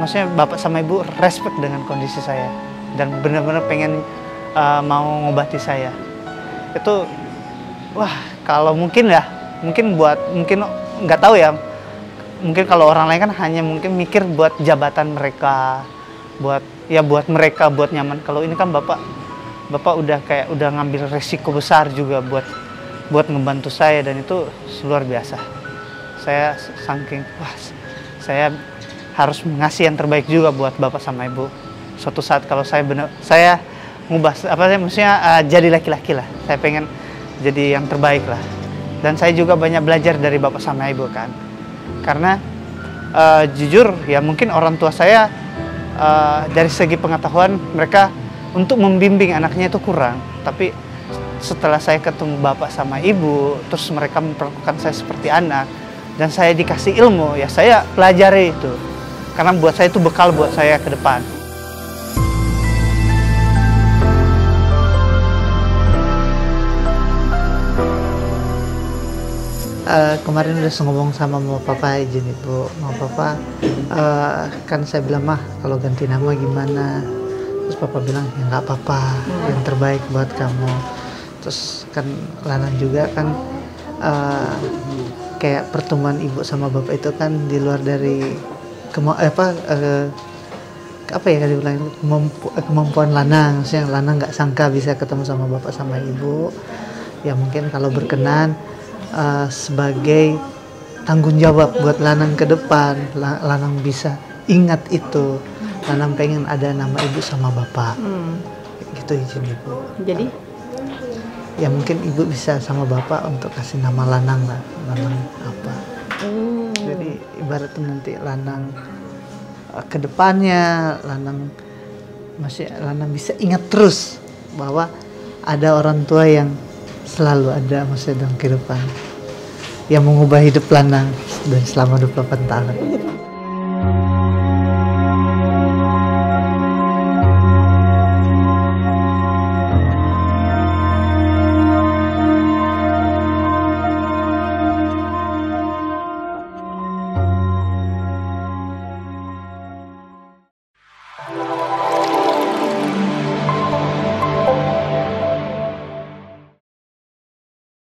maksudnya bapak sama ibu respect dengan kondisi saya. Dan benar-benar pengen uh, mau ngobati saya. Itu wah kalau mungkin ya mungkin buat mungkin nggak tahu ya. Mungkin kalau orang lain kan hanya mungkin mikir buat jabatan mereka buat ya buat mereka buat nyaman. Kalau ini kan bapak bapak udah kayak udah ngambil resiko besar juga buat buat ngebantu saya dan itu luar biasa. Saya saking wah saya harus ngasih yang terbaik juga buat bapak sama ibu. Suatu saat kalau saya benar saya ngubah apa sih maksudnya uh, jadi laki-laki lah. Saya pengen jadi yang terbaik lah. Dan saya juga banyak belajar dari bapak sama ibu kan. Karena uh, jujur ya mungkin orang tua saya uh, dari segi pengetahuan mereka untuk membimbing anaknya itu kurang. Tapi setelah saya ketemu bapak sama ibu terus mereka memperlakukan saya seperti anak dan saya dikasih ilmu ya saya pelajari itu karena buat saya itu bekal buat saya ke depan. Uh, kemarin udah ngomong sama mama papa izin ibu. Mama papa uh, kan saya bilang mah kalau ganti nama gimana? Terus papa bilang ya nggak apa-apa. Yang terbaik buat kamu. Terus kan Lanang juga kan uh, kayak pertemuan ibu sama bapak itu kan di luar dari kema apa uh, apa ya kali bilang kemampu, kemampuan lanang. Yang lanang nggak sangka bisa ketemu sama bapak sama ibu. Ya mungkin kalau berkenan uh, sebagai tanggung jawab buat lanang ke depan lanang bisa ingat itu. Lanang pengen ada nama ibu sama bapak. Hmm. gitu izin ibu. Jadi? Ya mungkin ibu bisa sama bapak untuk kasih nama lanang lah. Lanang apa. Hmm. Ibaratnya nanti lanang uh, ke depannya lanang masih lanang bisa ingat terus bahwa ada orang tua yang selalu ada masa dalam kehidupan yang mengubah hidup lanang dan selama 28 tahun.